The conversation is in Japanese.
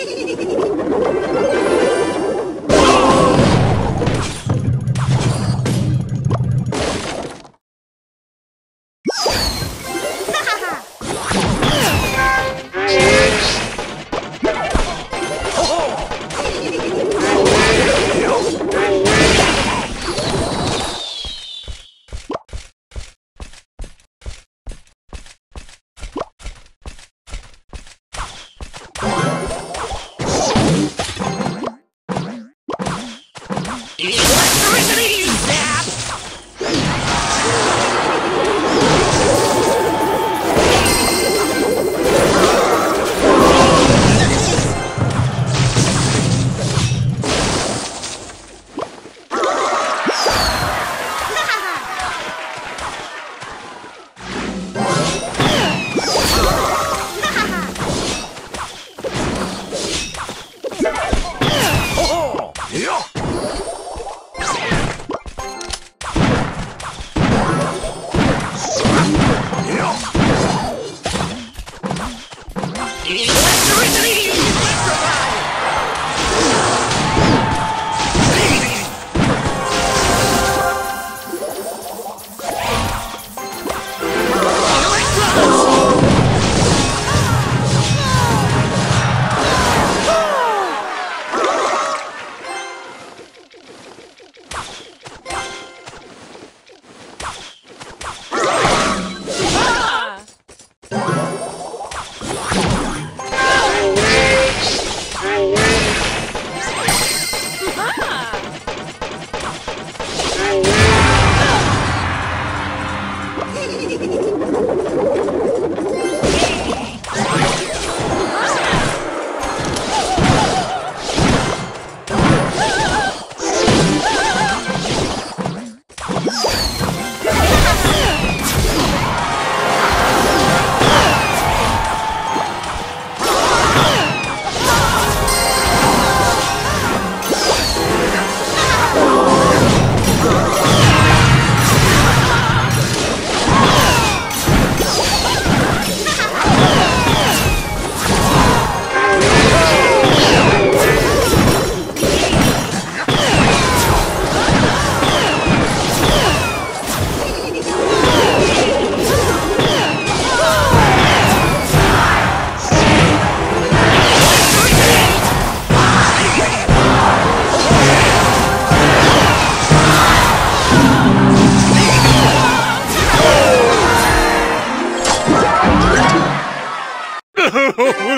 ハハハハ! Halloween.